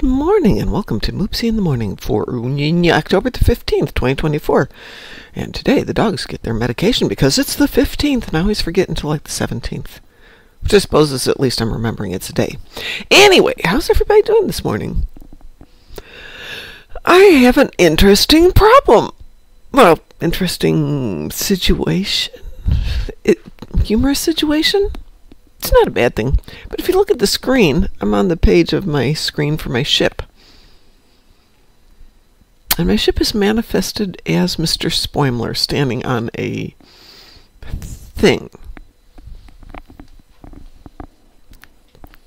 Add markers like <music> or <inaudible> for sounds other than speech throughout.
Good morning and welcome to Moopsy in the Morning for October the 15th, 2024. And today the dogs get their medication because it's the 15th and I always forget until like the 17th. Which I suppose is at least I'm remembering it's a day. Anyway, how's everybody doing this morning? I have an interesting problem. Well, interesting situation. It, humorous situation? It's not a bad thing. But if you look at the screen, I'm on the page of my screen for my ship. And my ship is manifested as Mr. Spoimler standing on a thing.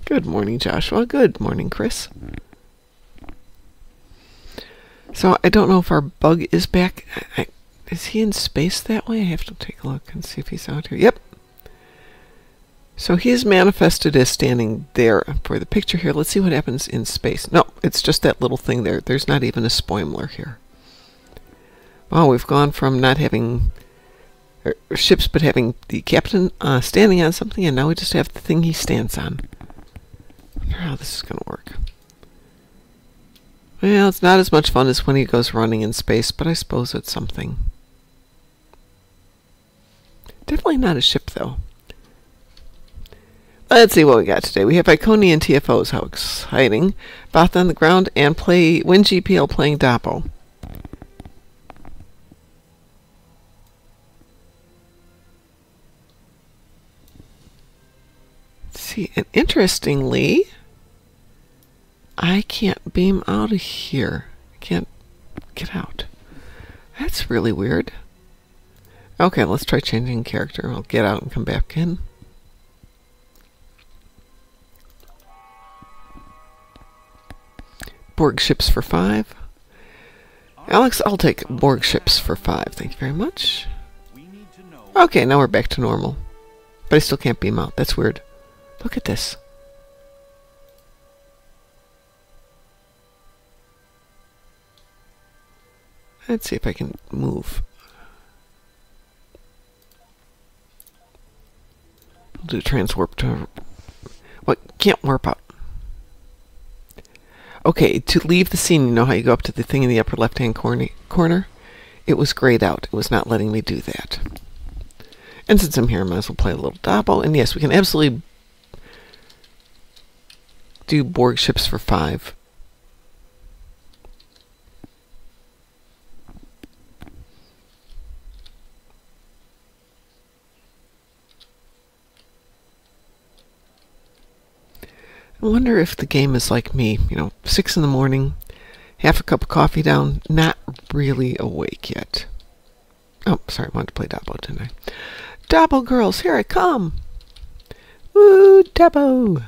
Good morning, Joshua. Good morning, Chris. So I don't know if our bug is back. I, is he in space that way? I have to take a look and see if he's out here. Yep, so he's manifested as standing there for the picture here. Let's see what happens in space. No, it's just that little thing there. There's not even a spoimler here. Well, we've gone from not having er, ships but having the captain uh, standing on something, and now we just have the thing he stands on. I wonder how this is going to work. Well, it's not as much fun as when he goes running in space, but I suppose it's something. Definitely not a ship, though. Uh, let's see what we got today. We have Iconian TFOs. How exciting. Bath on the ground and play WinGPL playing Dabo. see, and interestingly, I can't beam out of here. I can't get out. That's really weird. Okay, let's try changing character. I'll get out and come back in. Borg ships for five. Alex, I'll take Borg ships for five. Thank you very much. Okay, now we're back to normal. But I still can't beam out. That's weird. Look at this. Let's see if I can move. I'll do transwarp to... What? Can't warp out. Okay, to leave the scene, you know how you go up to the thing in the upper left-hand corner? corner? It was grayed out. It was not letting me do that. And since I'm here, I might as well play a little Dabo. And yes, we can absolutely do Borg ships for five. I wonder if the game is like me, you know, six in the morning, half a cup of coffee down, not really awake yet. Oh, sorry, I wanted to play Dabo, didn't I? Dabo girls, here I come! Woo, Dabo!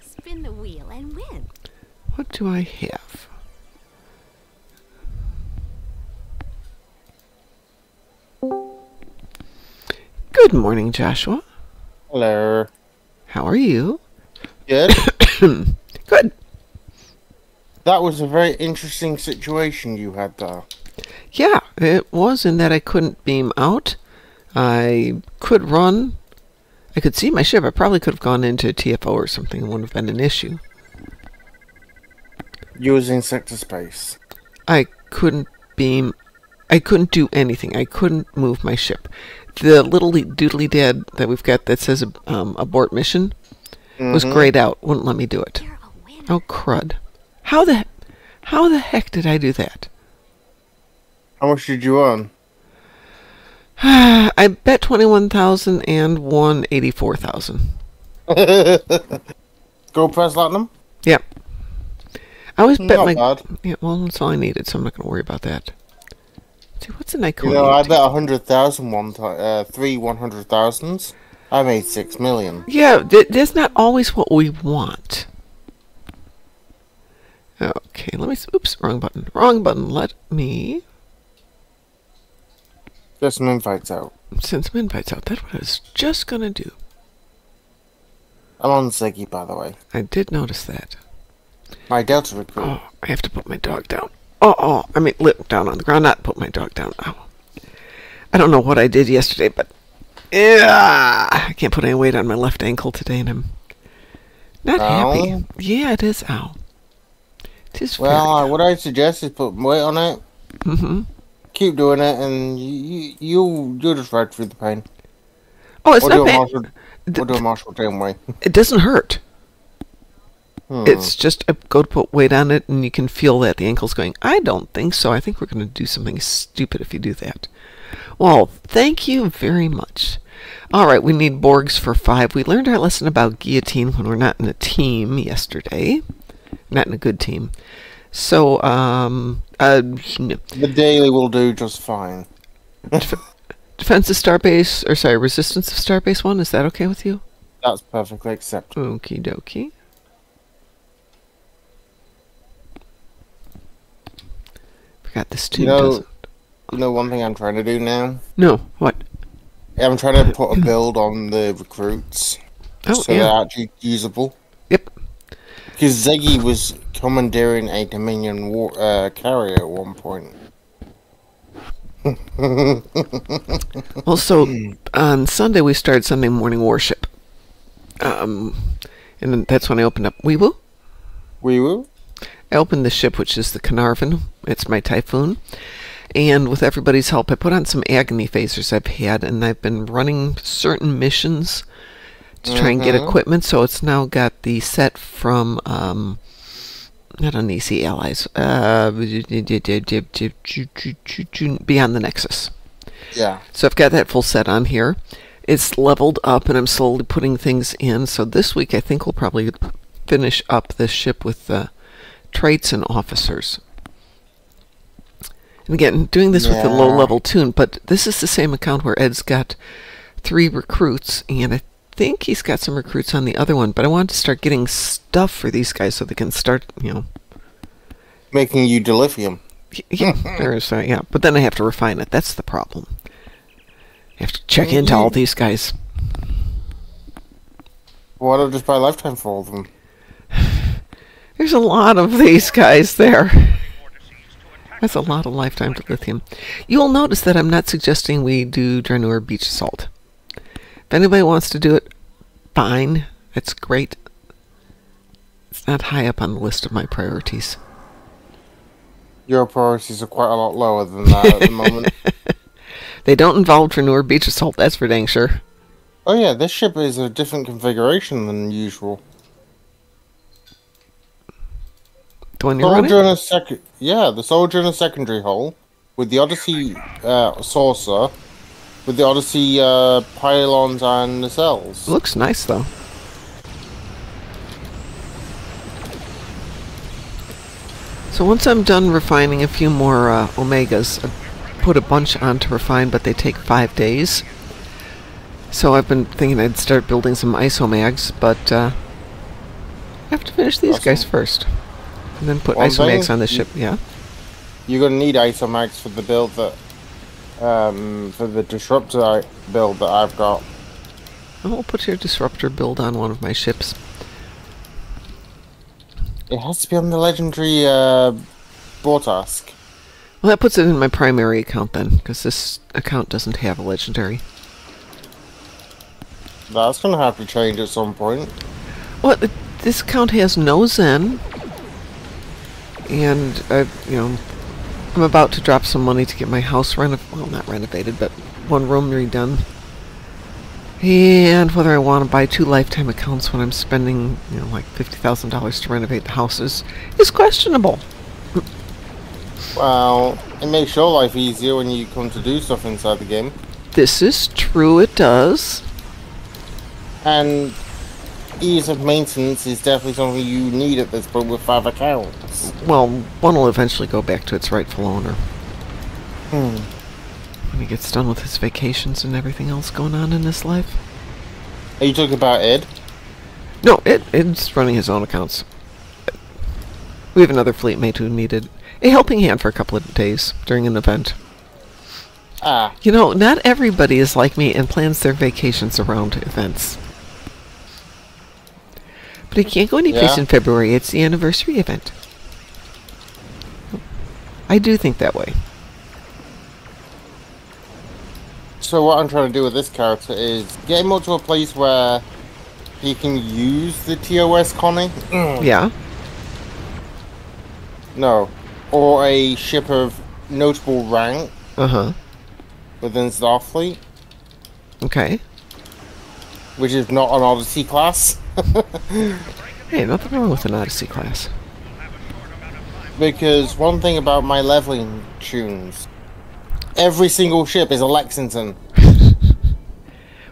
Spin the wheel and win. What do I have? Good morning, Joshua. Hello. How are you? Good. <coughs> Good. That was a very interesting situation you had there. Yeah, it was in that I couldn't beam out. I could run. I could see my ship. I probably could have gone into TFO or something. It wouldn't have been an issue. Using sector space. I couldn't beam. I couldn't do anything. I couldn't move my ship. The little doodly dad that we've got that says um, abort mission mm-hmm. was grayed out. Wouldn't let me do it. Oh crud! How the how the heck did I do that? How much did you earn? <sighs> I bet twenty one thousand and won eighty four thousand. <laughs> Go press platinum. Yep. I always bet Not my. bad. Yeah, well, that's all I needed, so I'm not going to worry about that. See, what's an icon? You know, I bet a hundred thousand one time, uh, three one hundred thousands. I made six million. Yeah, th- that's not always what we want. Okay, let me. Oops, wrong button. Wrong button. Let me Get some invites out. send some invites out. That's what I was just gonna do. I'm on Ziggy, by the way. I did notice that. My Delta recruit. Oh, I have to put my dog down. Oh, oh, I mean, lip down on the ground, not put my dog down. Oh. I don't know what I did yesterday, but yeah, I can't put any weight on my left ankle today, and I'm Not happy. Yeah, it is ow. Is Well, uh, what I suggest is put weight on it, very... hmm keep doing it, and you, you, you'll, you'll just ride through the pain. Oh, it's do not a pain. Marshall, or do a Marshall Town way. <laughs> It doesn't hurt. Hmm. It's just a, go to put weight on it, and you can feel that the ankle's going. I don't think so. I think we're going to do something stupid if you do that. Well, thank you very much. All right, we need Borgs for five. We learned our lesson about guillotine when we're not in a team yesterday, not in a good team. So, um, uh, n- The daily will do just fine. defense of Starbase, or sorry, resistance of Starbase one. Is that okay with you? That's perfectly acceptable. Okie dokie. Forgot this tube You know- doesn't. You know one thing I'm trying to do now? No, what? I'm trying to put a <clears throat> build on the recruits Oh, so yeah. they're actually usable. Yep. Because Zeggy was commandeering a Dominion war, uh, carrier at one point. <laughs> Well, so on Sunday we started Sunday morning worship. Um, and then that's when I opened up Weewu. We will. I opened the ship, which is the Carnarvon. It's my Typhoon. And with everybody's help, I put on some agony phasers I've had, and I've been running certain missions to try and get Mhm. equipment. So it's now got the set from, um, not Uneasy Allies, uh, Beyond the Nexus. Yeah. So I've got that full set on here. It's leveled up, and I'm slowly putting things in. So this week, I think we'll probably finish up this ship with the traits and officers. And again, doing this with a low-level tune, but this is the same account where Ed's got three recruits, and I think he's got some recruits on the other one. But I want to start getting stuff for these guys so they can start, you know, Making you dilithium. Yeah, <laughs> there is that, yeah. But then I have to refine it. That's the problem. I have to check into all these guys. Why don't I just buy lifetime for all of them? <sighs> There's a lot of these guys there. That's a lot of lifetime to lithium. You'll notice that I'm not suggesting we do Draenor Beach Assault. If anybody wants to do it, fine. That's great. It's not high up on the list of my priorities. Your priorities are quite a lot lower than that at the moment. <laughs> They don't involve Draenor Beach Assault, that's for dang sure. Oh yeah, this ship is a different configuration than usual. The one you're Soldier running? in a second, yeah, the soldier in a secondary hole with the Odyssey uh, saucer, with the Odyssey uh, pylons and nacelles. Looks nice though. So once I'm done refining a few more uh, omegas, I put a bunch on to refine, but they take five days. So I've been thinking I'd start building some isomags, but uh, I have to finish these guys first, and then put One isomags on the ship. Yeah. You're gonna need isomags for the build that, um, for the disruptor build that I've got. I'll put your disruptor build on one of my ships. It has to be on the legendary uh, Bortask. Well, that puts it in my primary account then, because this account doesn't have a legendary. That's gonna have to change at some point. Well, th- this account has no Zen, and I, you know, I'm about to drop some money to get my house renovated, well, not renovated, but one room redone. And whether I want to buy two lifetime accounts when I'm spending, you know, like fifty thousand dollars to renovate the houses is questionable. Well, it makes your life easier when you come to do stuff inside the game. This is true, it does. And ease of maintenance is definitely something you need at this point with five accounts. Well, one will eventually go back to its rightful owner Hmm. when he gets done with his vacations and everything else going on in his life. Are you talking about Ed? No, it, it's running his own accounts. We have another fleet mate who needed a helping hand for a couple of days during an event. Ah, You know, not everybody is like me and plans their vacations around events. But he can't go anyplace Yeah. in February. It's the anniversary event. I do think that way. so what I'm trying to do with this character is get him up to a place where he can use the TOS Connie. Yeah. No, or a ship of notable rank Uh huh. within Starfleet, Okay. which is not an Odyssey class. <laughs> Hey, nothing wrong with an Odyssey class. because one thing about my leveling tunes, every single ship is a Lexington. <laughs>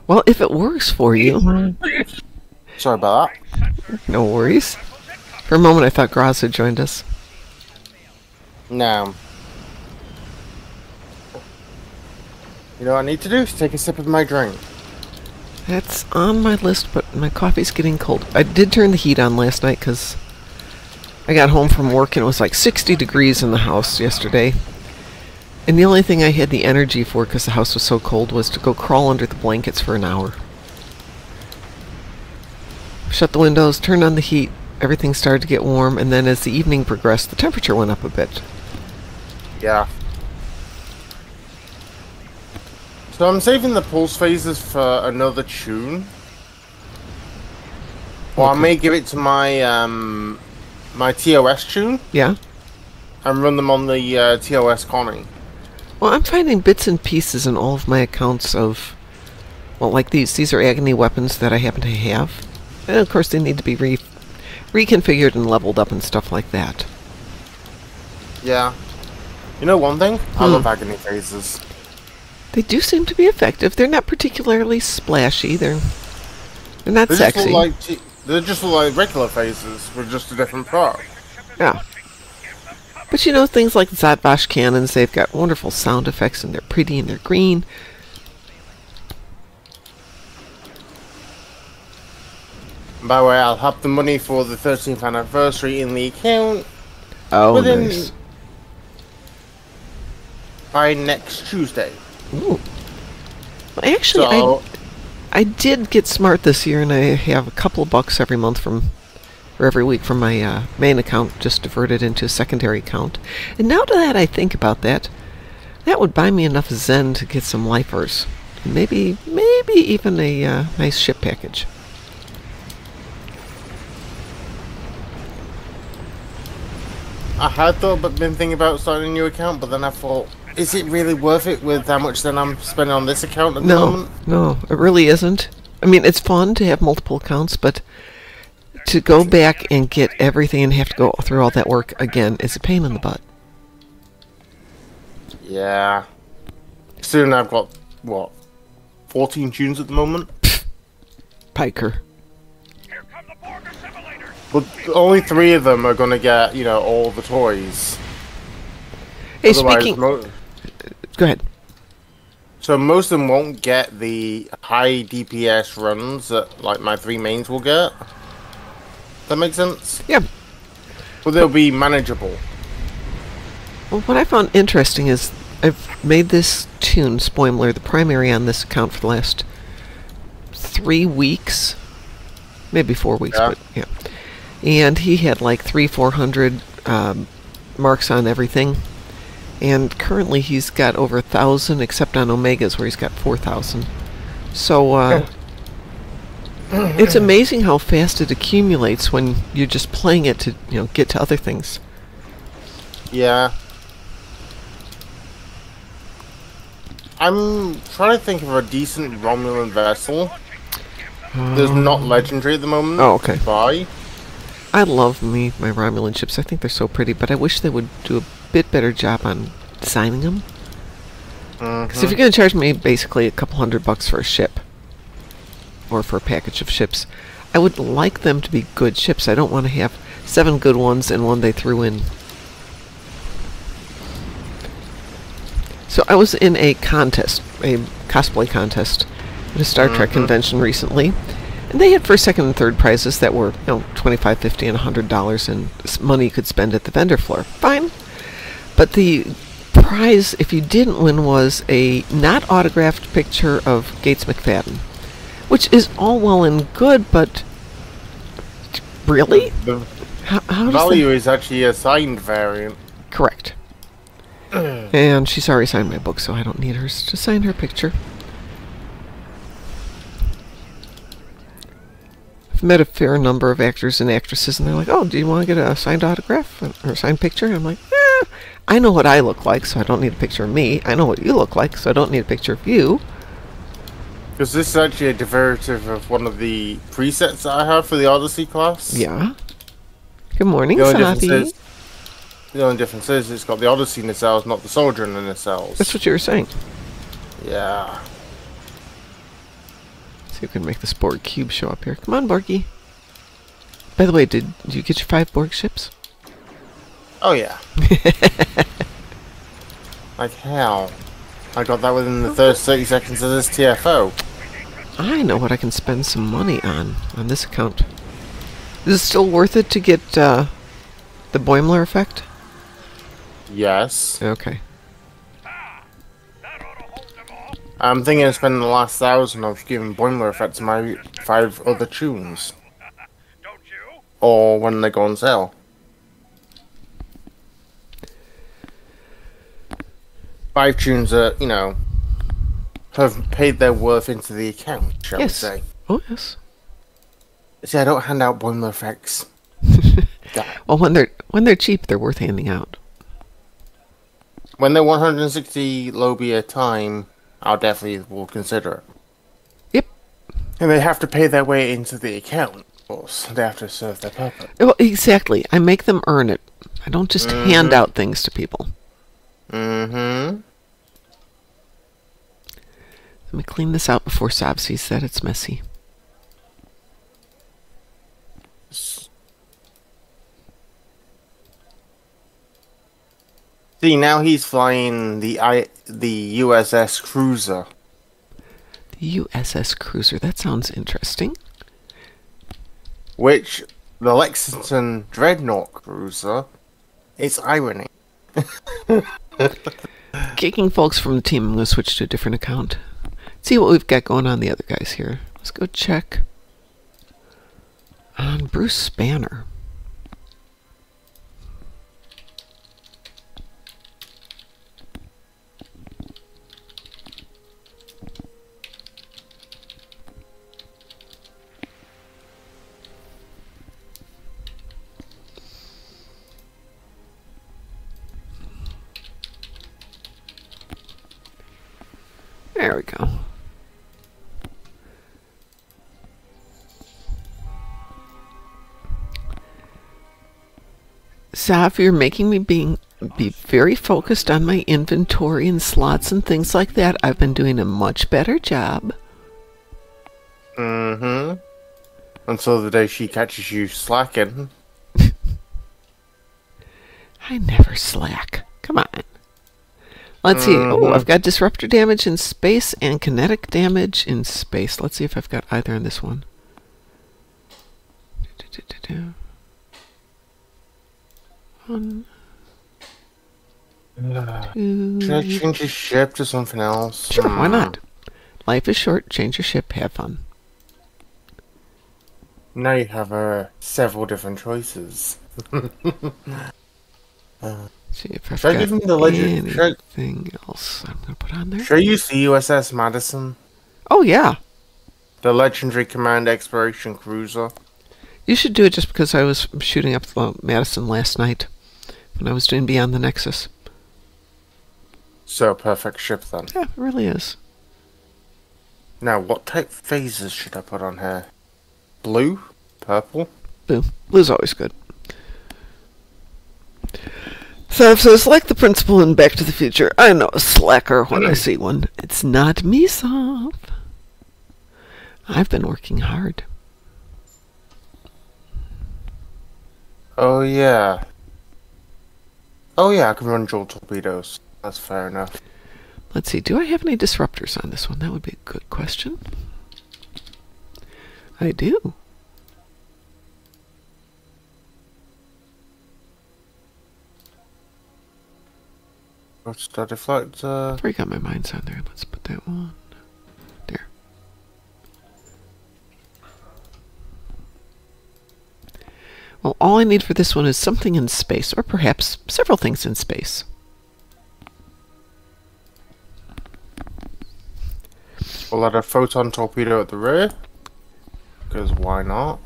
Well, if it works for you, <laughs> Sorry about that. no worries. For a moment, I thought Graz had joined us. No. You know what I need to do is take a sip of my drink. That's on my list, but my coffee's getting cold. I did turn the heat on last night because I got home from work and it was like 60 degrees in the house yesterday. And the only thing I had the energy for because the house was so cold was to go crawl under the blankets for an hour. Shut the windows, turned on the heat, everything started to get warm, and then as the evening progressed, the temperature went up a bit. Yeah. So I'm saving the pulse phasers for another tune. Or I may give it to my um my TOS tune Yeah? and run them on the uh, TOS Connie. Well, I'm finding bits and pieces in all of my accounts of, well, like these. These are agony weapons that I happen to have. And of course, they need to be re- reconfigured and leveled up and stuff like that. Yeah. You know one thing? I Hmm. love agony phasers. They do seem to be effective. They're not particularly splashy. They're they're not They sexy. like t- they just like regular phasers with just a different part. yeah. But you know, things like Zatvash cannons, they've got wonderful sound effects and they're pretty and they're green. By the way, I'll have the money for the 13th anniversary in the account Oh, within nice. by next Tuesday. Ooh. Well, actually, I So I did get smart this year, and I have a couple of bucks every month from, or every week from my uh, main account, just diverted into a secondary account. And now that I think about that, that would buy me enough Zen to get some lifers, maybe maybe even a uh, nice ship package. I had thought but been thinking about starting a new account, but then I thought, is it really worth it with how much then I'm spending on this account at the No, moment? no, it really isn't. I mean, it's fun to have multiple accounts, but to go back and get everything and have to go through all that work again is a pain in the butt. Yeah. Soon I've got what, 14 tunes at the moment. Piker. But only three of them are gonna get, you know, all the toys. Hey, Otherwise, speaking. Go ahead. so most of them won't get the high DPS runs that like my three mains will get. That makes sense. Yeah. But they'll be manageable. Well, what I found interesting is I've made this tune, Spoimler, the primary on this account for the last three weeks, maybe four weeks, Yeah. but yeah. And he had like three, four hundred um, marks on everything, and currently he's got over a thousand, except on Omegas where he's got four thousand. So uh, <clears throat> it's amazing how fast it accumulates when you're just playing it to you know get to other things. Yeah. I'm trying to think of a decent Romulan vessel. There's not legendary at the moment. Oh, okay. Buy. I love me my Romulan ships. I think they're so pretty, but I wish they would do a bit better job on designing them. Because mm-hmm. if you're going to charge me basically a couple hundred bucks for a ship, or for a package of ships, I would like them to be good ships. I don't want to have seven good ones and one they threw in. So I was in a contest, a cosplay contest, at a Star Trek mm-hmm. convention recently, and they had first, second, and third prizes that were, you know, twenty-five, fifty, and a hundred dollars, and s- money you could spend at the vendor floor. Fine, but the prize, if you didn't win, was a not autographed picture of Gates McFadden, which is all well and good, but really, The how, how value is actually a signed variant. correct? <clears throat> and she's already signed my book, so I don't need her to sign her picture. I've met a fair number of actors and actresses, and they're like, "Oh, do you want to get a signed autograph or a signed picture?" And I'm like, "Eh, I know what I look like, so I don't need a picture of me. I know what you look like, so I don't need a picture of you." Because this is actually a derivative of one of the presets that I have for the Odyssey class. Yeah. Good morning, The only difference is, the only difference is it's got the Odyssey nacelles, not the Sojourn nacelles. That's what you were saying. Yeah. See if we can make this Borg cube show up here. Come on, Borgy. By the way, did, did you get your five Borg ships? Oh yeah. <laughs> like how? I got that within the first 30 seconds of this TFO. I know what I can spend some money on on this account. Is it still worth it to get uh, the Boimler effect? Yes. Okay. I'm thinking of spending the last thousand of giving Boimler effect to my five other tunes. Or when they go on sale. Five tunes that, you know, have paid their worth into the account, shall Yes. we say. Oh yes. See, I don't hand out Boimler effects. <laughs> Well, when they're when they're cheap, they're worth handing out. When they're 160 Lobi a time, I'll definitely will consider it. Yep. And they have to pay their way into the account, of course. They have to serve their purpose. Well, exactly. I make them earn it. I don't just hand out things to people. Mm-hmm. Let me clean this out before Sab sees that it's messy. See, now he's flying the I the USS Cruiser. The USS Cruiser. That sounds interesting. which the Lexington Dreadnought Cruiser. It's irony. <laughs> Kicking folks from the team, I'm going to switch to a different account. See what we've got going on the other guys here. Let's go check on Bruce Spanner. There we go. Saf, you're making me being be very focused on my inventory and slots and things like that. I've been doing a much better job. Mm-hmm. Until the day she catches you slacking. <laughs> I never slack. Come on. Let's see. Oh, I've got disruptor damage in space and kinetic damage in space. Let's see if I've got either in this one. Do-do-do-do-do. One, two. Should I change your ship to something else? Sure, why Hmm. not? Life is short. Change your ship. Have fun. Now you have uh, several different choices. <laughs> See if I've Should I give him the legend- should I- anything else I'm gonna put on there. Should I use the USS Madison? Oh yeah, The legendary command exploration cruiser? you should do it just because I was shooting up the Madison last night when I was doing Beyond the Nexus. So perfect ship then. Yeah, it really is. Now, what type phasers should I put on here? Blue? Purple? Blue. Blue's always good. So, so it's like the principal in Back to the Future. I know a slacker when I mm. see one. It's not me, Soft. I've been working hard. Oh yeah. Oh yeah, I can run dual torpedoes. That's fair enough. Let's see, do I have any disruptors on this one? That would be a good question. I do. What's that deflector? Got my mines on there. Let's put that one there. Well, all I need for this one is something in space, or perhaps several things in space. We'll add a photon torpedo at the rear. Because why not?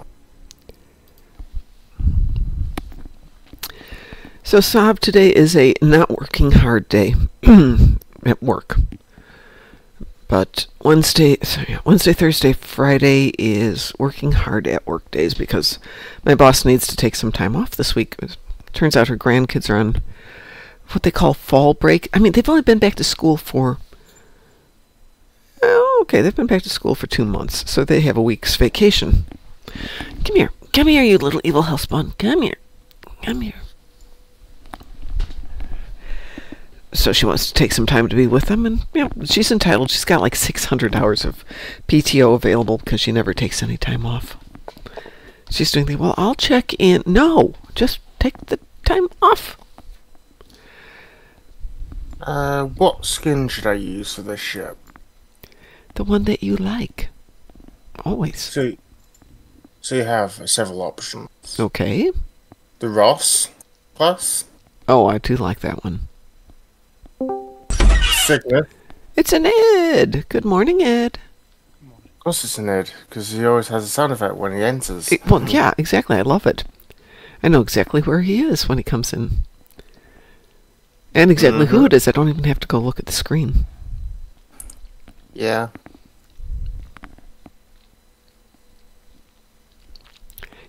So Saab today is a not working hard day <clears throat> at work. But Wednesday, so yeah, Wednesday, Thursday, Friday is working hard at work days because my boss needs to take some time off this week. It turns out her grandkids are on what they call fall break. I mean, they've only been back to school for oh, okay, they've been back to school for two months, so they have a week's vacation. Come here, come here, you little evil hellspawn. Come here, come here. So she wants to take some time to be with them and you know she's entitled. She's got like 600 hours of pto available because she never takes any time off. She's doing the well i'll check in. No just take the time off. Uh, what skin should I use for this ship? the one that you like. Always. So, so you have several options. okay. The Ross plus? Oh i do like that one It's an ed good morning ed Of course, it's an Ed because he always has a sound effect when he enters. It- well yeah exactly i love it i know exactly where he is when he comes in and exactly who Mhm. it is i don't even have to go look at the screen Yeah.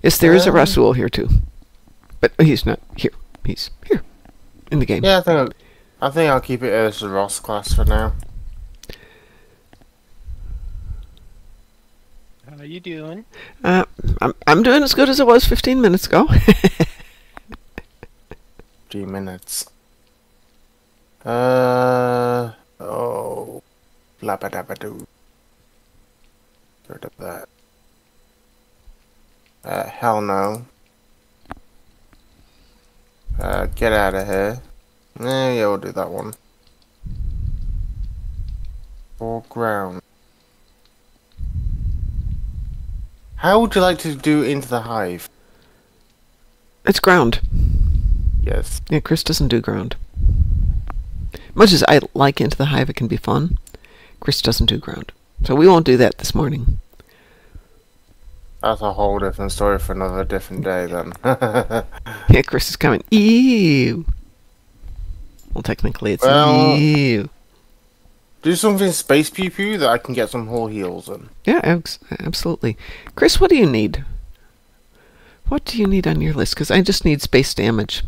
Yes, there is a Rasul here too, but he's not here. He's here in the game. Yeah, I think I think I'll keep it as the Ross class for now. How are you doing? Uh, I'm I'm doing as good as it was 15 minutes ago. <laughs> Three minutes. Uh oh, labadabadoo. Get rid of that. Uh, hell no. Uh, get out of here. Eh, yeah, we'll do that one. Foreground. How would you like to do into the hive? it's ground. Yes. Yeah, Chris doesn't do ground. Much as I like Into the Hive, it can be fun. Chris doesn't do ground, so we won't do that this morning. That's a whole different story for another different day then. <laughs> Yeah, Chris is coming. Ew. Well, technically, it's Well- ew. Do something space pew pew that I can get some whole heals in. Yeah, absolutely. Chris, what do you need? What do you need on your list? Because I just need space damage.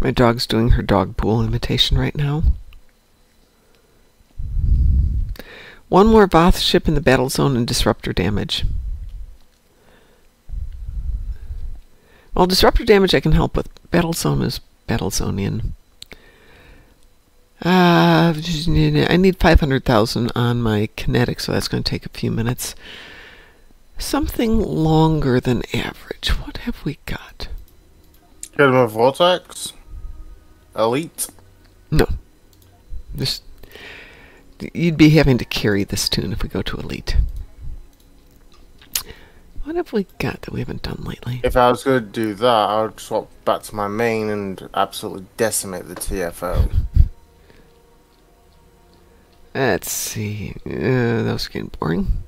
My dog's doing her dog pool imitation right now. One more Voth ship in the battle zone and disruptor damage. Well, disruptor damage I can help with. Battle zone is battle zonian. Uh, I need 500,000 on my kinetic, so that's going to take a few minutes. Something longer than average. What have we got? Get a vortex. Elite. No. Just you'd be having to carry this tune if we go to elite. What have we got that we haven't done lately? If I was going to do that, I would swap back to my main and absolutely decimate the TFO. Let's see. Uh, that was getting boring.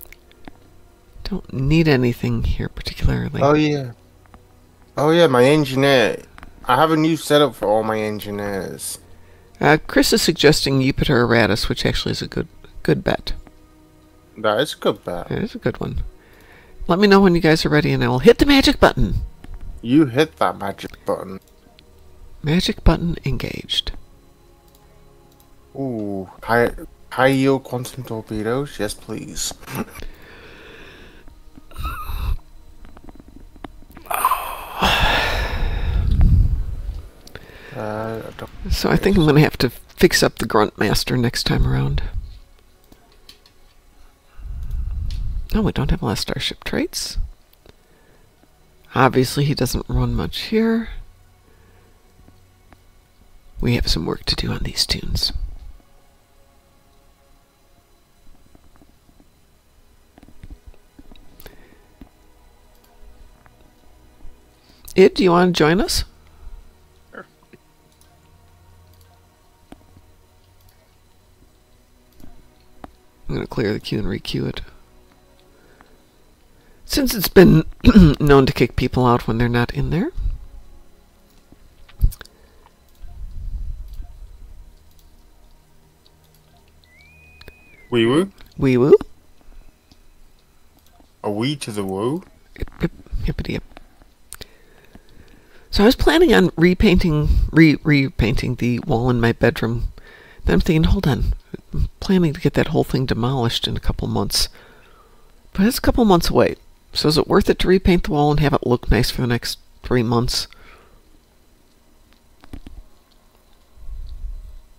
Don't need anything here particularly. Oh yeah. Oh yeah, my engineer. I have a new setup for all my engineers. Uh, Chris is suggesting Jupiter Eratus, which actually is a good good bet. That is a good bet. It is a good one. Let me know when you guys are ready, and I will hit the magic button. You hit that magic button. Magic button engaged. Ooh, high high yield quantum torpedoes. Yes, please. <laughs> Uh, So I think I'm going to have to fix up the Grunt Master next time around. No, we don't have of Starship traits. Obviously, he doesn't run much here. We have some work to do on these tunes. Id, do you want to join us? I'm going to clear the queue and requeue it. Since it's been <clears throat> known to kick people out when they're not in there. Wee woo? Wee woo. A wee to the woo? Yip, yip, yip, So I was planning on repainting, re repainting the wall in my bedroom. I'm thinking, hold on, I'm planning to get that whole thing demolished in a couple months. But it's a couple months away. So is it worth it to repaint the wall and have it look nice for the next three months?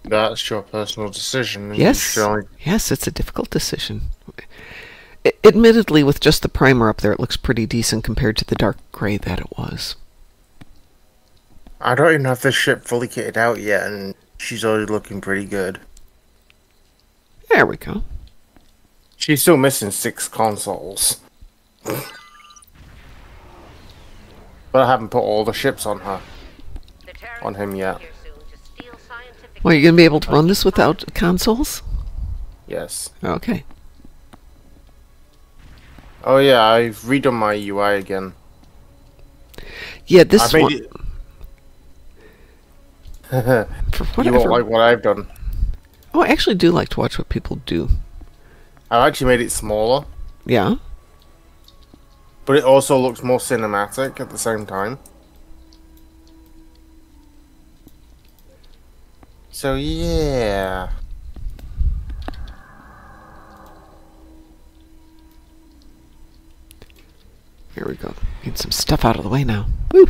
That's your personal decision. Yes. Yes, it's a difficult decision. I- admittedly, with just the primer up there, it looks pretty decent compared to the dark gray that it was. I don't even have this ship fully kitted out yet, and she's already looking pretty good. There we go. She's still missing six consoles. <laughs> but I haven't put all the ships on her. On him yet. Well, you're going to be able to run this without consoles? Yes. Okay. Oh yeah, I've redone my UI again. Yeah, this I one. it. <laughs> For you won't like what I've done. oh, I actually do like to watch what people do. I've actually made it smaller, Yeah. but it also looks more cinematic at the same time. So yeah. Here we go. Get some stuff out of the way now. Woo!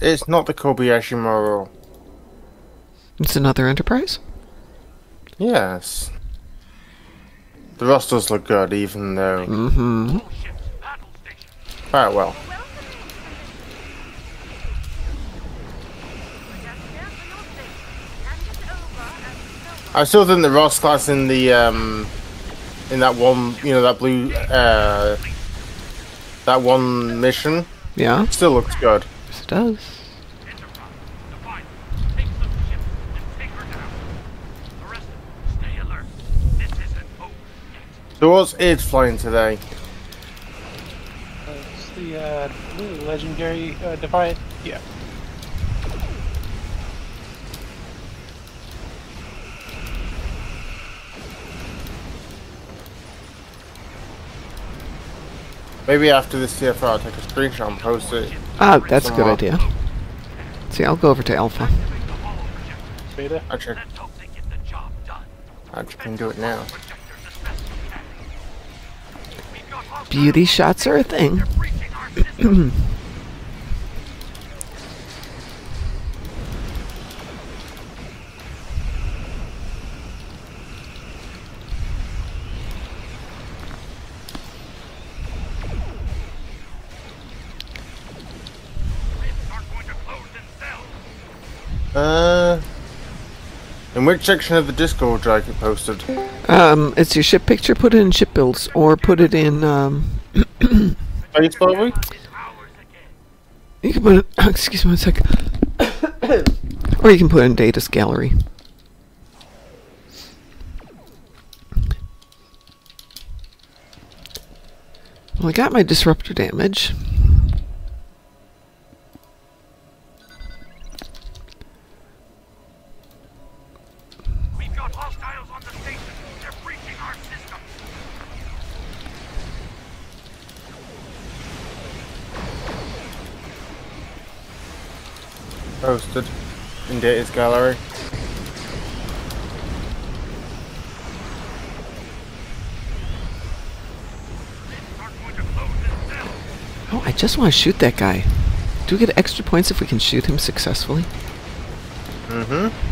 It's not the Kobayashi Maru. It's another Enterprise? Yes. The rest does look good, even though Mm-hmm. quite well. I still think the Ross class in the um in that one you know that blue uh that one mission Yeah, still looks good. Yes does. So what's it flying today? Uh, it's the uh, legendary uh, Defiant. Yeah. Maybe after this TFR I'll take a screenshot and post it. Ah, that's a good idea. See, I'll go over to Alpha. Beta. Actually, I can do it now. Beauty shots are a thing. <clears throat> Uh, in which section of the Discord did I get posted? Um, it's your ship picture. Put it in ship builds, or put it in. Um, <coughs> Space Bowie? you can put it. <coughs> Excuse me one sec. <coughs> or you can put it in Data's gallery. Well, I got my disruptor damage. Posted in Data's gallery. Aren't going to close this cell. Oh, I just want to shoot that guy. Do we get extra points if we can shoot him successfully? Mm-hmm.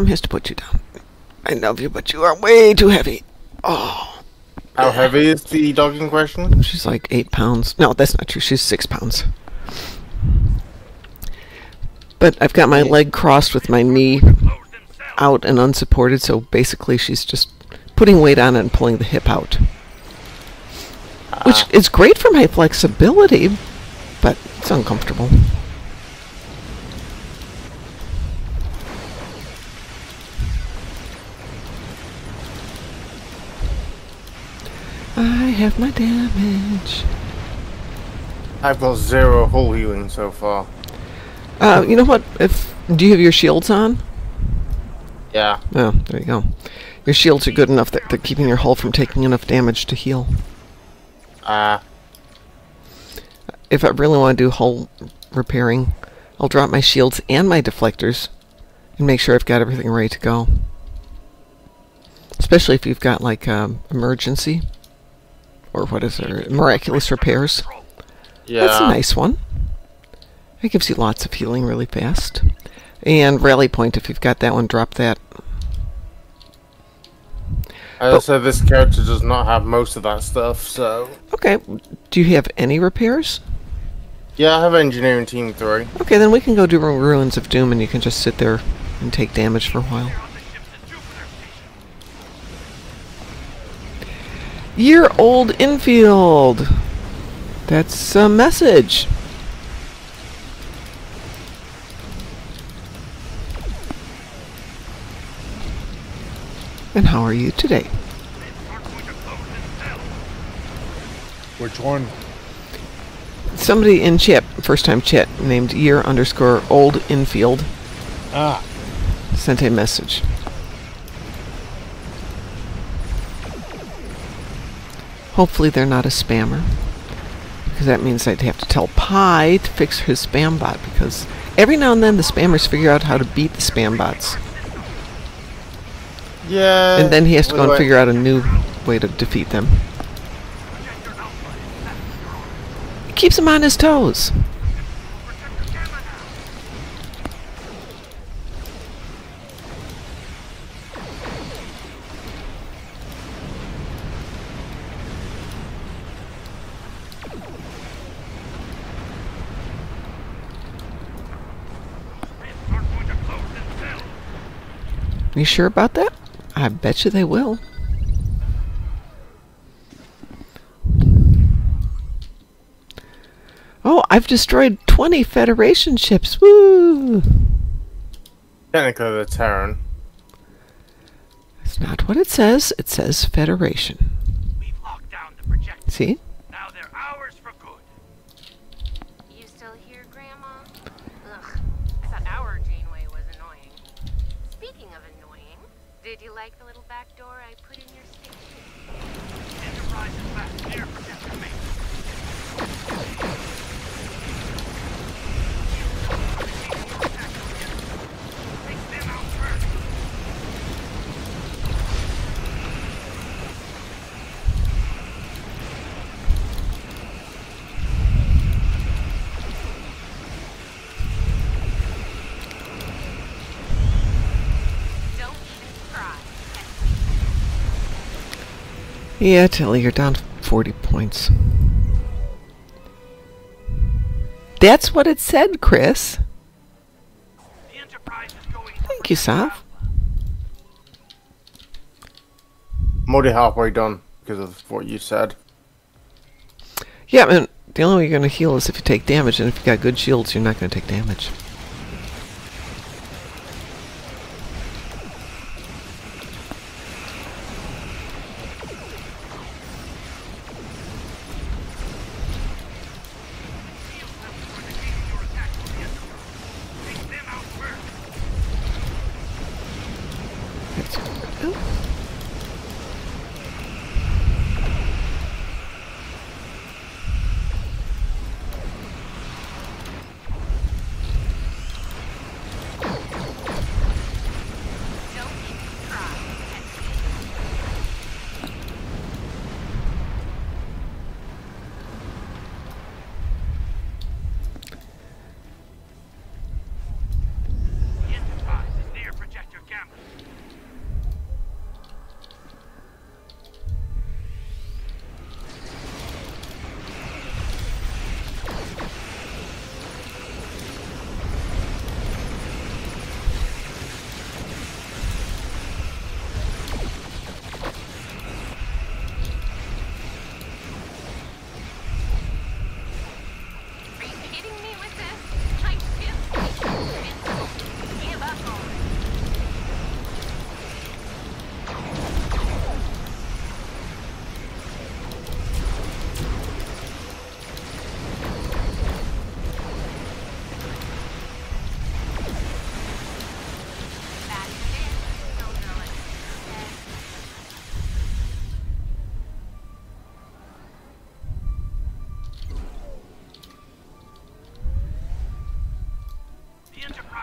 Mom has to put you down. I love you, but you are way too heavy. Oh, How heavy is the dog in question? she's like eight pounds. No, that's not true. She's six pounds. But I've got my leg crossed with my knee Closed in cell. out and unsupported, so basically she's just putting weight on it and pulling the hip out. Which ah. is great for my flexibility, but it's uncomfortable. I have my damage. I've got zero hull healing so far. Uh, you know what? If do you have your shields on? Yeah. Oh, there you go. Your shields are good enough that they're keeping your hull from taking enough damage to heal. Uh, If I really want to do hull repairing, I'll drop my shields and my deflectors and make sure I've got everything ready to go. Especially if you've got like um, emergency or what is it, miraculous repairs. yeah. That's a nice one. It gives you lots of healing really fast. And rally point if you've got that one, drop that. I also, this character does not have most of that stuff, so... Okay. Do you have any repairs? Yeah, I have engineering team 3. Okay, then we can go do Ruins of Doom and you can just sit there and take damage for a while. On the ships at Jupiter Station. Year old infield. That's a message. And how are you today? Are going to close in cell. Which one? Somebody in chat, first time chat, named year underscore old infield, Ah, sent a message. Hopefully they're not a spammer. Because that means I'd have to tell Pi to fix his spam bot because every now and then the spammers figure out how to beat the spam bots. Yeah. And then he has to go and figure out a new way to defeat them. It keeps him on his toes. Ships are going to close in cell. You sure about that? I bet you they will. Oh, I've destroyed 20 Federation ships. Woo! Technically, they're Terran. That's not what it says. It says Federation. We've locked down the. See? Yeah, Tilly, you're down 40 points. That's what it said, Chris. The Enterprise is going. Thank you, Saf. I'm already halfway done because of what you said. Yeah, and the only way you're going to heal is if you take damage, and if you've got good shields, you're not going to take damage.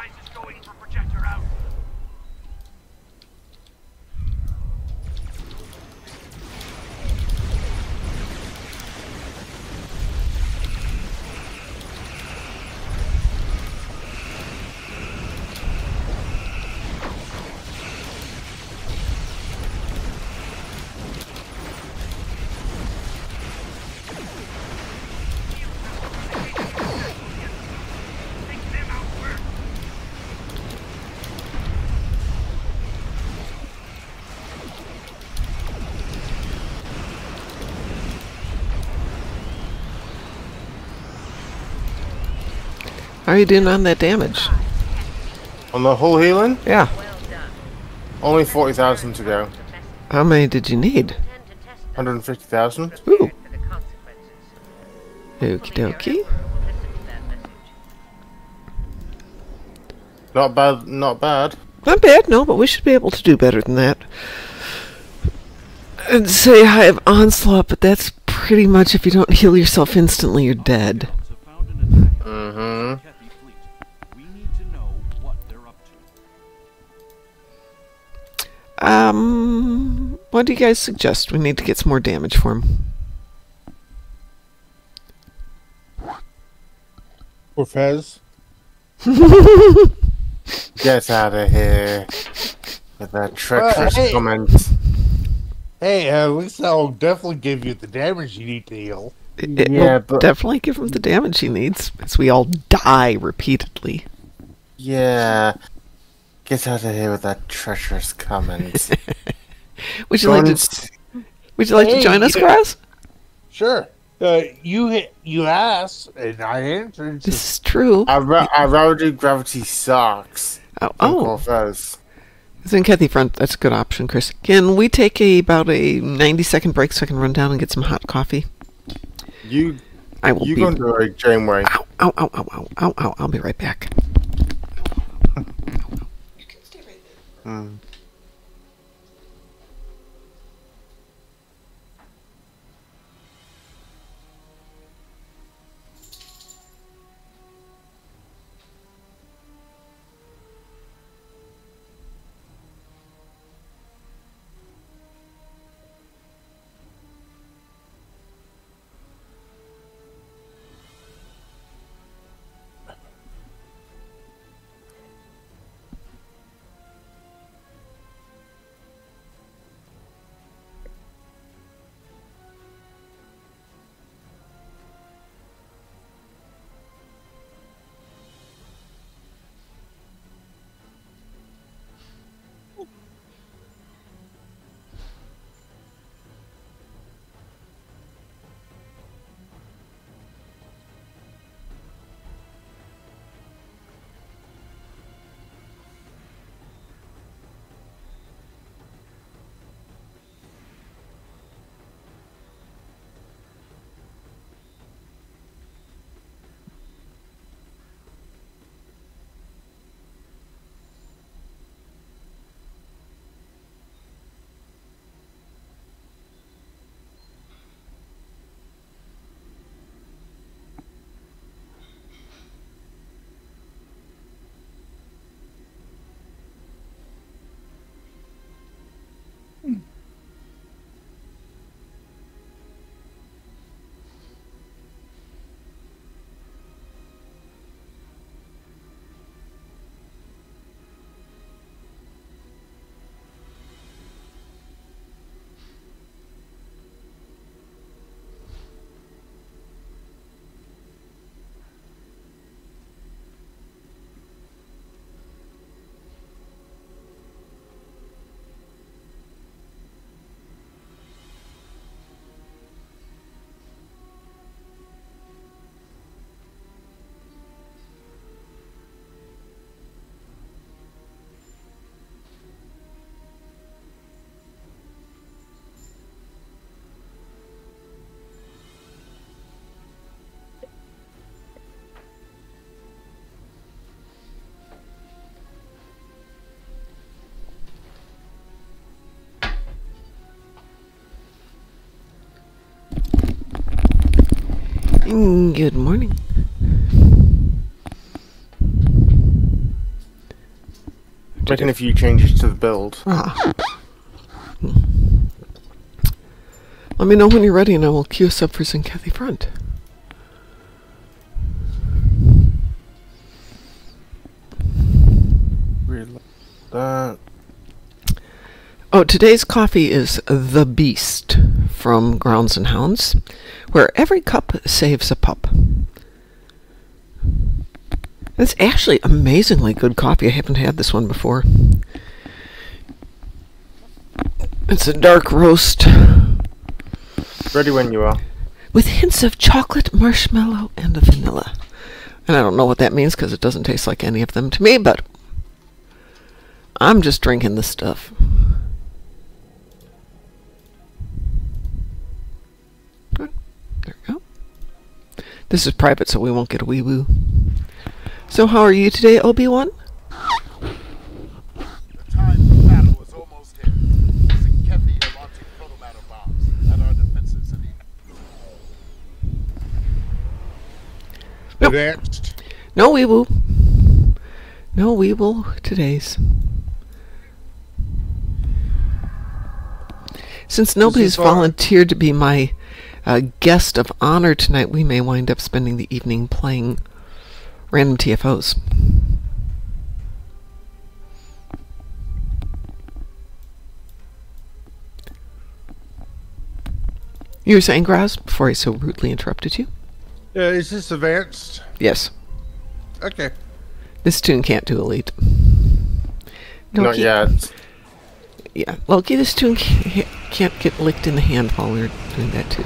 device is going for projection. Are you doing on that damage? On the whole healing, Yeah. only 40,000 to go. How many did you need? 150,000. Ooh. Okie dokie. Not bad, not bad. Not bad, no, but we should be able to do better than that. And say I have onslaught, but that's pretty much if you don't heal yourself instantly, you're dead. Um, what do you guys suggest? We need to get some more damage for him. Poor Fez. <laughs> Get out of here. With that treacherous hey. comment. Hey, at least I'll definitely give you the damage you need to heal. It, it Yeah, will but- definitely give him the damage he needs, as we all die repeatedly. Yeah. Get out of here with that treacherous comment. Would you Go like to? and s- <laughs> Would you like to join us, yeah. Cross? Sure. Uh, you you asked, and I answered. so- This is true. I, ra- I rather do gravity sucks. Oh, than oh. Corvez. It's in Kathy front. That's a good option, Chris. Can we take a about a ninety second break so I can run down and get some hot coffee? You I will you be. go into a Janeway. Ow, ow, ow, ow, ow, ow, ow. I'll be right back. Hmm. Mm, Good morning. Making a few changes to the build. Ah. Let me know when you're ready, and I will queue us up for Zenkethi Front. That. Oh, today's coffee is The Beast from Grounds and Hounds, where every cup saves a pup. It's actually amazingly good coffee. I haven't had this one before. It's a dark roast Ready when you are. with hints of chocolate, marshmallow, and vanilla. And I don't know what that means because it doesn't taste like any of them to me, but I'm just drinking the stuff. This is private, so we won't get a wee woo. So, how are you today, Obi Wan? The time for battle is almost here. Zenkethi are launching proto-matter bombs at our defenses in the Nope. Advanced. No wee woo. No wee woo today's. Since nobody's volunteered to be my uh, guest of honor tonight, we may wind up spending the evening playing random TFOs. You were saying, Graz, before I so rudely interrupted you? Uh, is this advanced? Yes. Okay. This tune can't do elite. Not Loki- yet. Yeah, Loki, this tune can't, can't get licked in the hand while we're doing that too.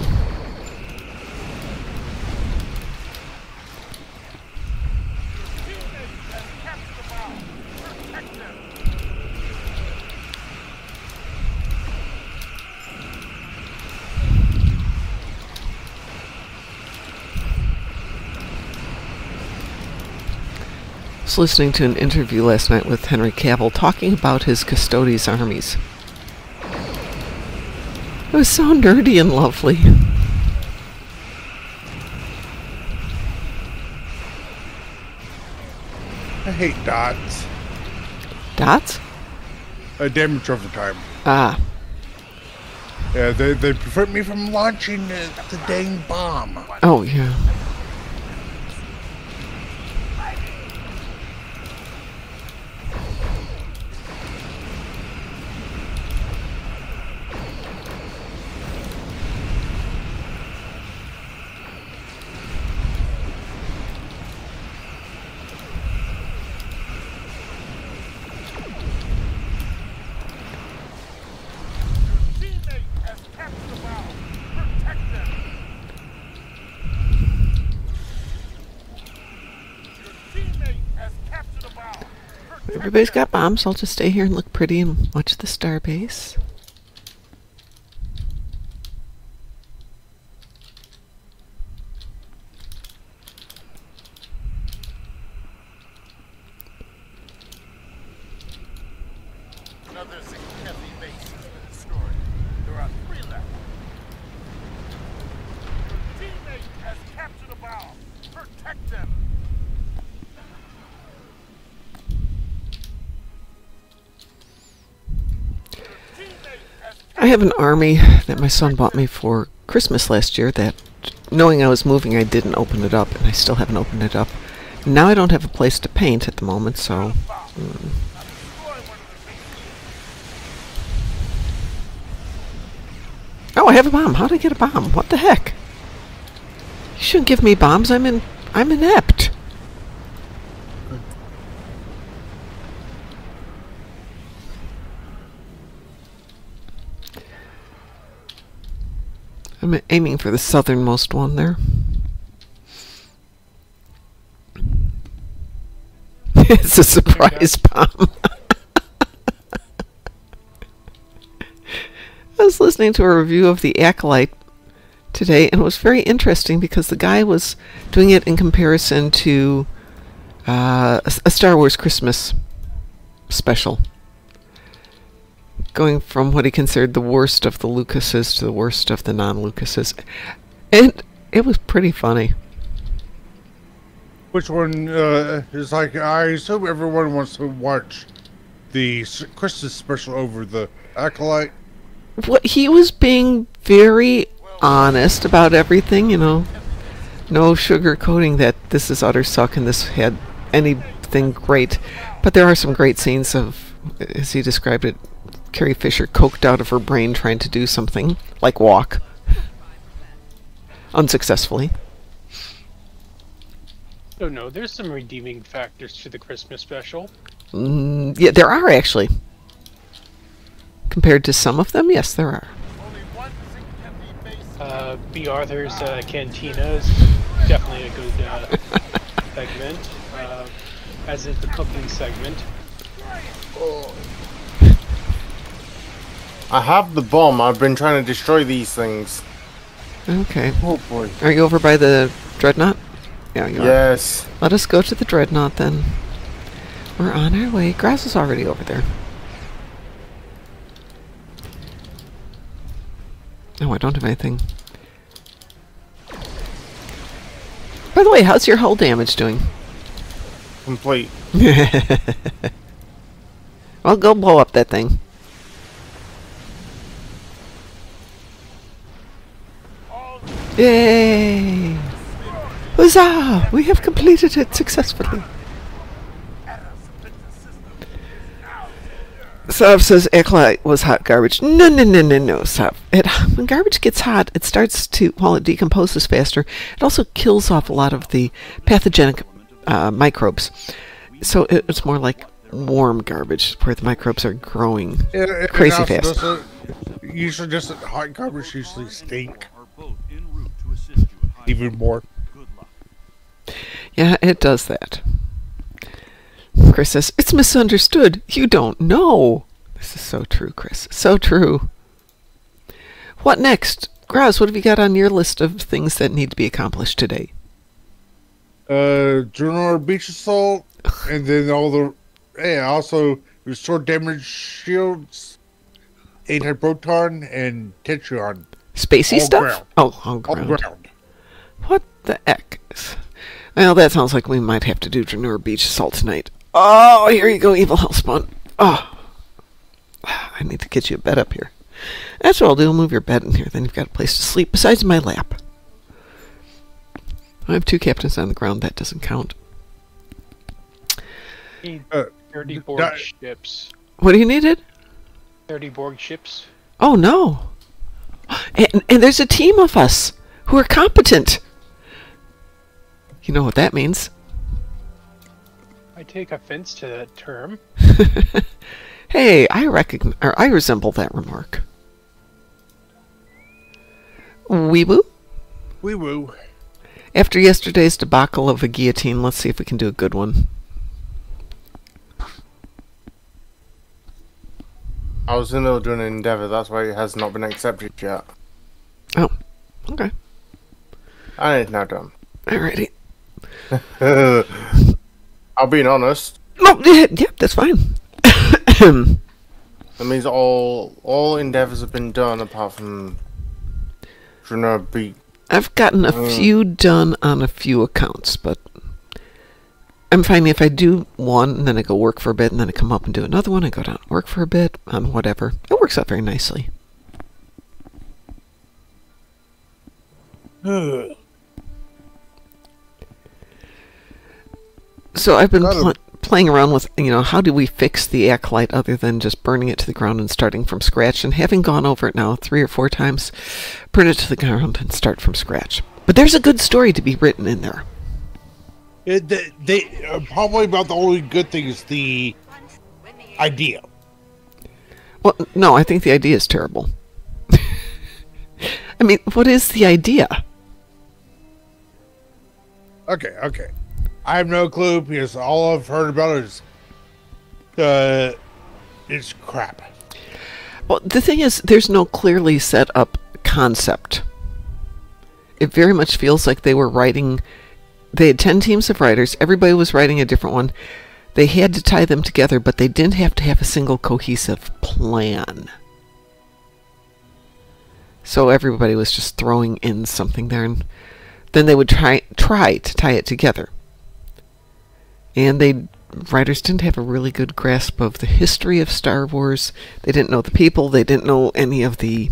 Was listening to an interview last night with Henry Cavill talking about his Custodes armies. It was so nerdy and lovely. I hate dots. Dots? Uh, damage over time. Ah, Yeah, they, they prevent me from launching the, the dang bomb. oh yeah. Teammate has captured the bomb. Protect them. Your teammate has captured the bomb. Protect Everybody's got bombs. I'll just stay here and look pretty and watch the starbase. Another Zenkethi base has been destroyed. There are three left. Your teammate has captured the bomb. Protect them. Your teammate has I have an army that my son bought me for Christmas last year that, knowing I was moving, I didn't open it up, and I still haven't opened it up. Now I don't have a place to paint at the moment, so. mm. Oh, I have a bomb. How did I get a bomb? What the heck? You shouldn't give me bombs. I'm in. I'm inept. I'm aiming for the southernmost one there. <laughs> it's a surprise bomb. <laughs> I was listening to a review of the Acolyte today, and it was very interesting because the guy was doing it in comparison to uh, a Star Wars Christmas special. Going from what he considered the worst of the Lucases to the worst of the non Lucases. And it was pretty funny. Which one uh, is like? I assume everyone wants to watch the Christmas special over the acolyte. what he was being very honest about everything, you know. No sugarcoating that this is utter suck and this had anything great. But there are some great scenes of, as he described it, Carrie Fisher coked out of her brain trying to do something like walk. Unsuccessfully. Oh no, there's some redeeming factors to the Christmas special. Mm, yeah, there are actually. Compared to some of them, yes, there are. Only one Zenkethi base. Uh, Bea Arthur's uh, Cantina is definitely a good. Uh, <laughs> segment, uh, as is the cooking segment. I have the bomb. I've been trying to destroy these things. Okay. Oh boy. Are you over by the dreadnought? Yeah, you are. Yes. Let us go to the dreadnought then. We're on our way. Grass is already over there. No, I don't have anything. By the way, how's your hull damage doing? Complete. <laughs> well, go blow up that thing. Yay! Huzzah! We have completed it successfully. Sav says Acolyte was hot garbage. No, no, no, no, no, Sav. It, when garbage gets hot, it starts to, while it decomposes faster, it also kills off a lot of the pathogenic uh, microbes. So it, it's more like warm garbage, where the microbes are growing and crazy fast. Usually, just hot garbage usually stink Are both en route to assist you at even more. Good luck. Yeah, it does that. Chris says, It's misunderstood. You don't know. This is so true, Chris. So true. What next? Graz, what have you got on your list of things that need to be accomplished today? Uh, Dranuur Beach Assault, and then all the. Yeah, also restore damage shields, anti proton, and Tetryon. Spacey All stuff? ground. Oh, on All ground. ground. What the heck? Well, that sounds like we might have to do Dranuur Beach Assault tonight. Oh, here you go, Evil Hellspawn. Oh. <sighs> I need to get you a bed up here. That's what I'll do. I'll move your bed in here. Then you've got a place to sleep besides my lap. I have two captains on the ground. That doesn't count. Need Uh, 30 Borg that- ships. What do you needed? 30 Borg ships. Oh, no. And, and there's a team of us who are competent. You know what that means. I take offense to that term. <laughs> Hey, I recognize, or I resemble that remark. Weeboo? Wee woo. After yesterday's debacle of a guillotine, let's see if we can do a good one. I was in the middle of doing an endeavor. That's why it has not been accepted yet. Oh, okay. And it's now done. Alrighty. <laughs> I'll be honest. No, yeah, yeah, that's fine. <coughs> That means all all endeavors have been done apart from Dranuur Beat. I've gotten a Mm. few done on a few accounts, but I'm finding if I do one and then I go work for a bit and then I come up and do another one, I go down and work for a bit on whatever. It works out very nicely. <sighs> So I've been pl- playing around with, you know, how do we fix the acolyte other than just burning it to the ground and starting from scratch? And having gone over it now three or four times, burn it to the ground and start from scratch. But there's a good story to be written in there. It, they, they uh, probably about the only good thing is the idea. Well, no, I think the idea is terrible. <laughs> I mean, what is the idea? Okay, okay. I have no clue because all I've heard about is uh, it's crap. Well, the thing is, there's no clearly set up concept. It very much feels like they were writing. They had 10 teams of writers, everybody was writing a different one. They had to tie them together, but they didn't have to have a single cohesive plan. So everybody was just throwing in something there, and then they would try try to tie it together. And they writers didn't have a really good grasp of the history of Star Wars. They didn't know the people. They didn't know any of the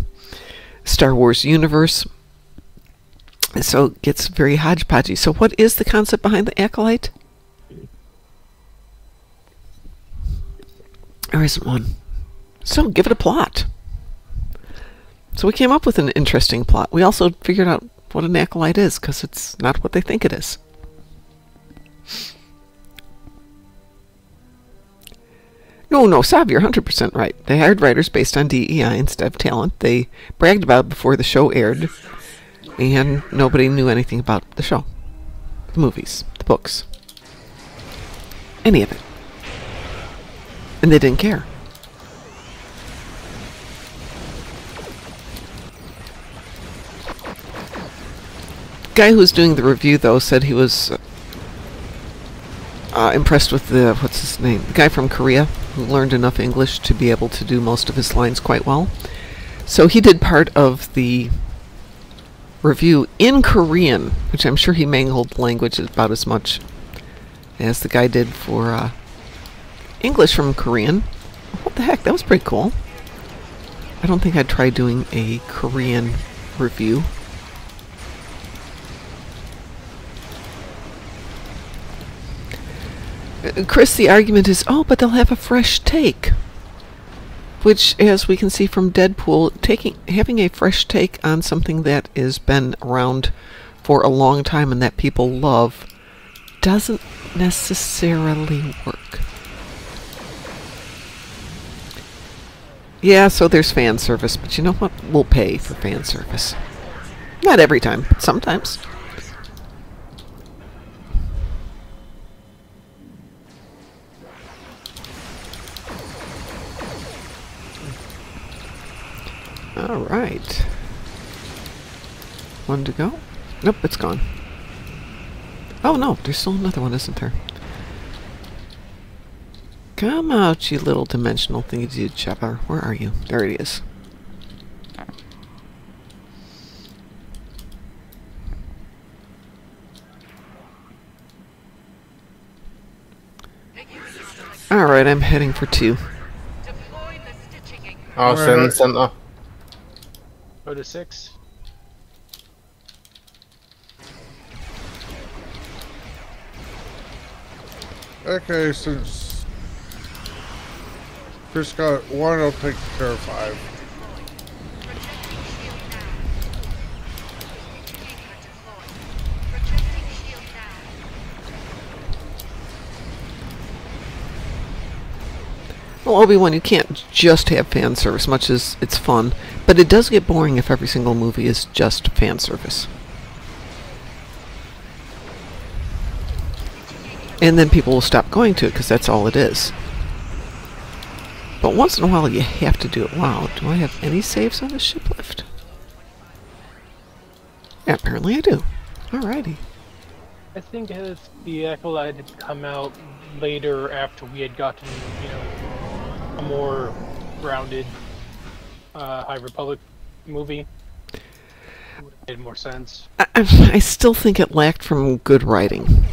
Star Wars universe. So it gets very hodgepodgey. So what is the concept behind the acolyte? There isn't one. So give it a plot. So we came up with an interesting plot. We also figured out what an acolyte is because it's not what they think it is. No, no, Sav, you're 100% right. They hired writers based on DEI instead of talent. They bragged about it before the show aired, and nobody knew anything about the show, the movies. the books. Any of it. And they didn't care. Guy who was doing the review, though, said he was uh, impressed with the what's his name, the guy from Korea who learned enough English to be able to do most of his lines quite well. So he did part of the review in Korean, which I'm sure he mangled language about as much as the guy did for uh, English from Korean. What the heck? That was pretty cool. I don't think I'd try doing a Korean review. Uh, Chris, the argument is, oh, but they'll have a fresh take. Which, as we can see from Deadpool, taking having a fresh take on something that has been around for a long time and that people love doesn't necessarily work. Yeah, so there's fan service, but you know what? We'll pay for fan service. Not every time, but sometimes. All right. One to go? Nope, it's gone. Oh no, there's still another one, isn't there? Come out, you little dimensional thingy you chopper. Where are you? There it is. Alright, I'm heading for two. Oh, send center. Go to six. Okay, since Chris got one, I'll take care of five. Well, Obi-Wan, you can't just have fan service, much as it's fun, but it does get boring if every single movie is just fan service. And then people will stop going to it because that's all it is. But once in a while you have to do it. Wow, do I have any saves on this ship lift? Yeah, apparently I do. Alrighty. I think if the Acolyte had come out later after we had gotten, you know, a more grounded uh, High Republic movie, it would have made more sense. I, I still think it lacked from good writing.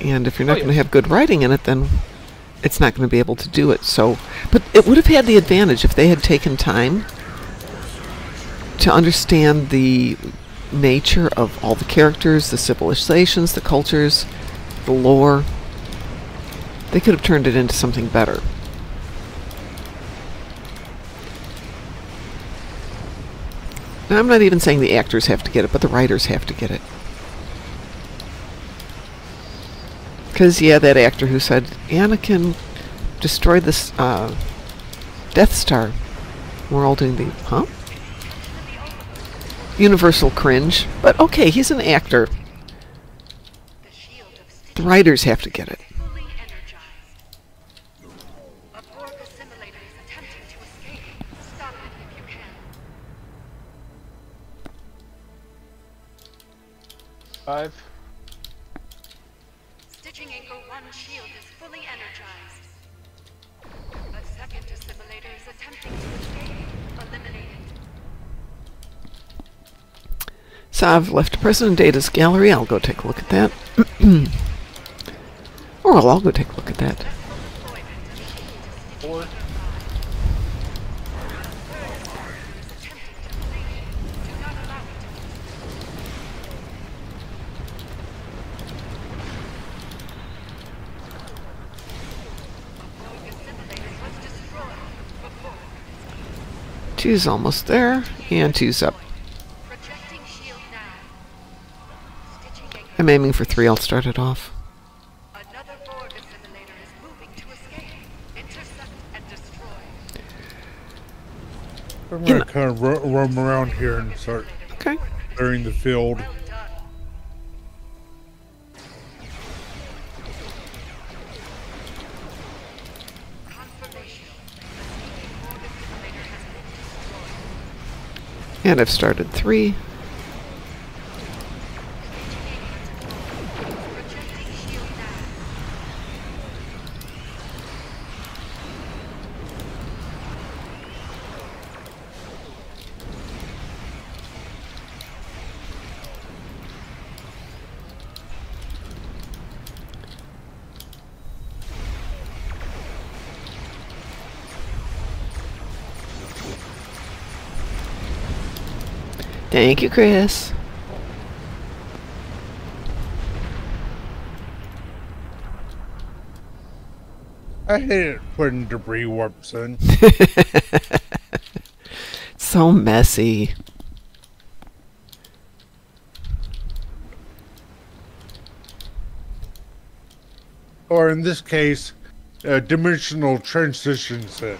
And if you're not Oh, going to have good writing in it, then it's not going to be able to do it. So, but it would have had the advantage if they had taken time to understand the nature of all the characters, the civilizations, the cultures, the lore. They could have turned it into something better. I'm not even saying the actors have to get it, but the writers have to get it. Because, yeah, that actor who said, Anakin destroyed this uh, Death Star. We're all doing the, huh? Universal cringe. But okay, he's an actor. The writers have to get it. Five. Stitching Anchor 1 shield is fully energized. A second assimilator is attempting to escape. Eliminated. So I've left President Data's gallery. I'll go take a look at that. or <clears throat> well, I'll go take a look at that. Two's almost there, and two's up. Projecting shield now. Stitching Anchor. I'm aiming for three. I'll start it off. Another Borg assimilator is moving to escape. Intercept and destroy. I'm gonna kind of roam around here and start Okay. clearing the field. And I've started three. Thank you, Chris. I hate it putting debris warps in. <laughs> So messy. or in this case, uh, dimensional transitions in.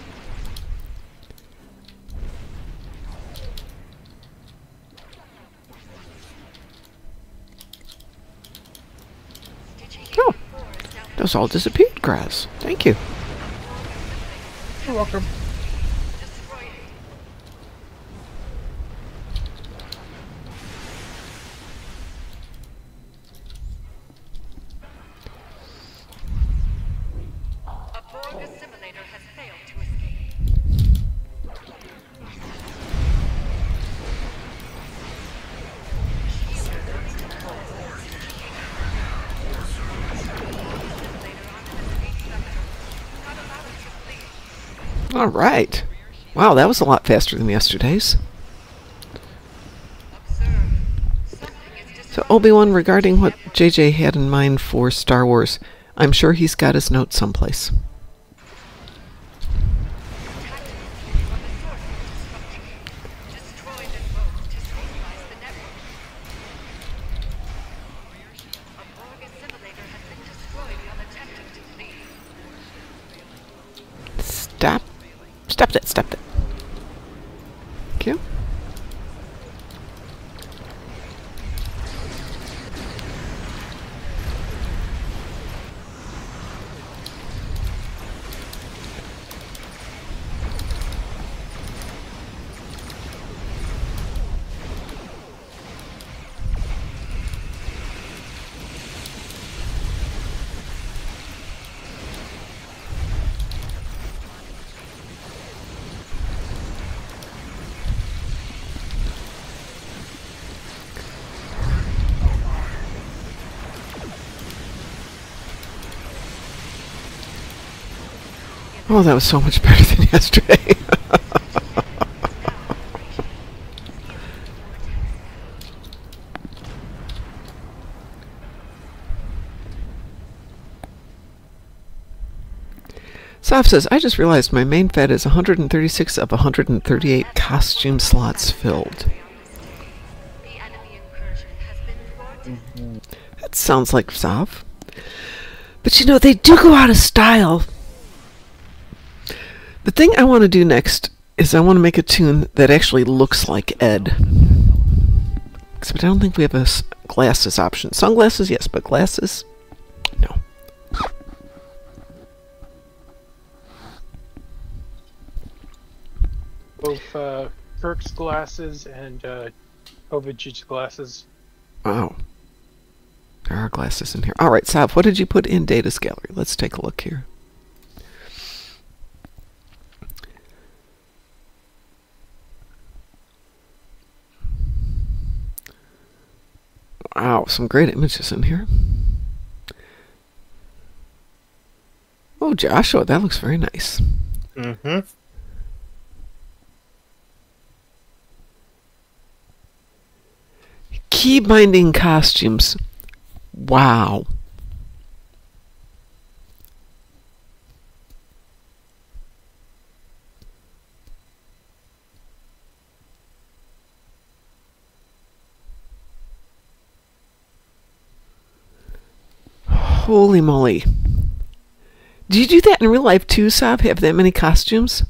Stitching Oh. four south Those all disappeared, Grass. Thank you. You're welcome. destroy it. A Borg assimilator has failed to escape. All right. Wow, that was a lot faster than yesterday's. So, Obi Wan, regarding what JJ had in mind for Star Wars, I'm sure he's got his notes someplace. Destroy the Borg to stabilize the network. A Borg assimilator has been destroyed while attempting to flee. Stop. Stop that. Stop that. Thank you. Oh, that was so much better than <laughs> yesterday. Soph says, I just realized my main fed is 136 of 138 costume slots filled. That sounds like Soph. But you know, they do go out of style. The thing I want to do next is I want to make a tune that actually looks like Ed. Except I don't think we have a glasses option. Sunglasses, yes, but glasses, no. Both uh, Kirk's glasses and uh, glasses. Oh. There are glasses in here. All right, Sav, what did you put in Data's gallery? Let's take a look here. Wow, some great images in here. Oh, Joshua, that looks very nice. Mm-hmm. Key binding costumes. Wow. Holy moly. Do you do that in real life too, Sav? Have that many costumes?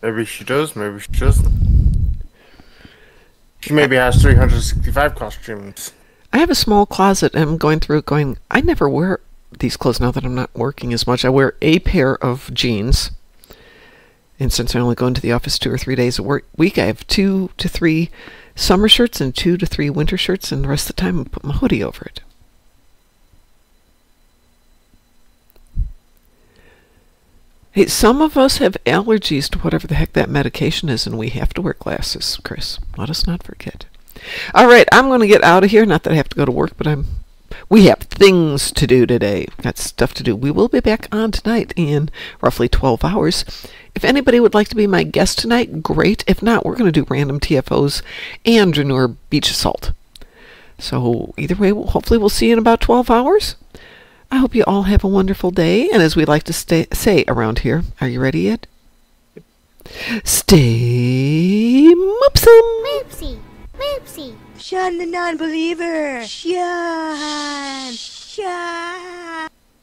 Maybe she does, maybe she doesn't. She maybe has 365 costumes. I have a small closet and I'm going through it going, I never wear these clothes now that I'm not working as much. I wear a pair of jeans And since I only go into the office two or three days a work week, I have two to three summer shirts and two to three winter shirts, and the rest of the time I put my hoodie over it. Hey, some of us have allergies to whatever the heck that medication is, and we have to wear glasses, Chris. Let us not forget. All right, I'm going to get out of here. Not that I have to go to work, but I'm. We have things to do today. Got stuff to do. We will be back on tonight in roughly 12 hours. If anybody would like to be my guest tonight, great. If not, we're going to do random TFOs and Dranuur Beach Assault. So either way, we'll, hopefully we'll see you in about 12 hours. I hope you all have a wonderful day. And as we like to stay, say around here, are you ready yet? Stay moopsome. Moopsy, Moopsy. Shun the non-believer. Shun. Shun.